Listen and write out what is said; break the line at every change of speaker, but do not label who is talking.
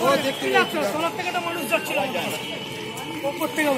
ও দেখতে যাচ্ছে। সোনার থেকে একটা মানুষ যাচ্ছিল ওপর থেকে